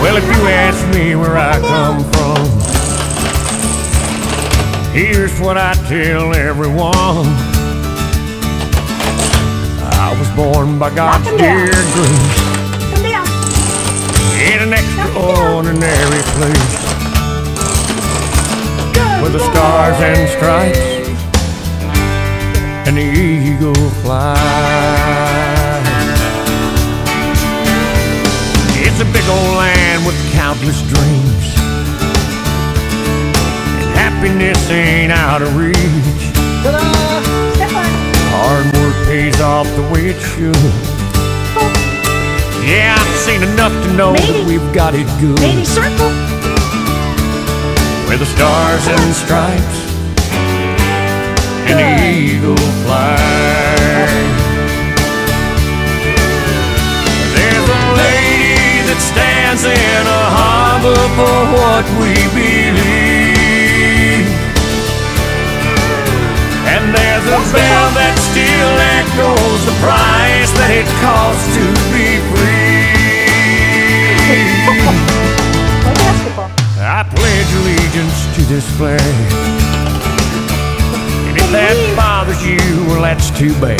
Well, if you ask me where I come from, here's what I tell everyone. I was born by God's Knock 'em down. dear grace in an extraordinary place where the stars and stripes and the eagle fly. Dreams, and happiness ain't out of reach. Hard work pays off the way it should. Yeah, I've seen enough to know that we've got it good. Matey, circle. Where the stars and stripes and the eagle fly. Harbor for what we believe. And there's a bell that still echoes the price that it costs to be free. I pledge allegiance to this flag. And if that bothers you, well, that's too bad.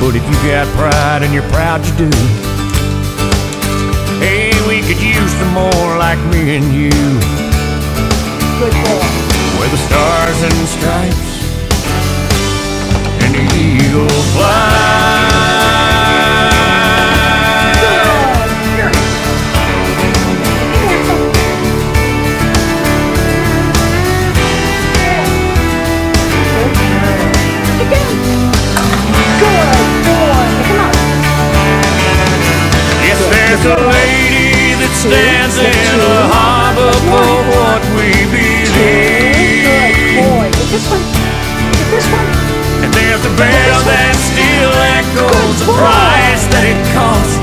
But if you got pride and you're proud you do, more like me and you. Good boy. Where the stars stands in a harbor for what we believe. And there's a bell that still echoes the price that it costs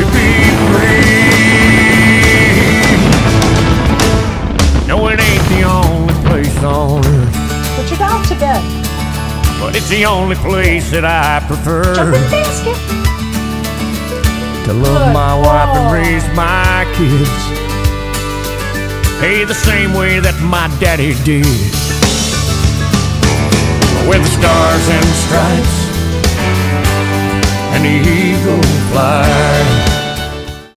to be free. No, it ain't the only place on earth, Put your dog to bed. but it's the only place that I prefer Jump in the basket. To love Good my wife and raise my kids. Hey, the same way that my daddy did. With the stars and stripes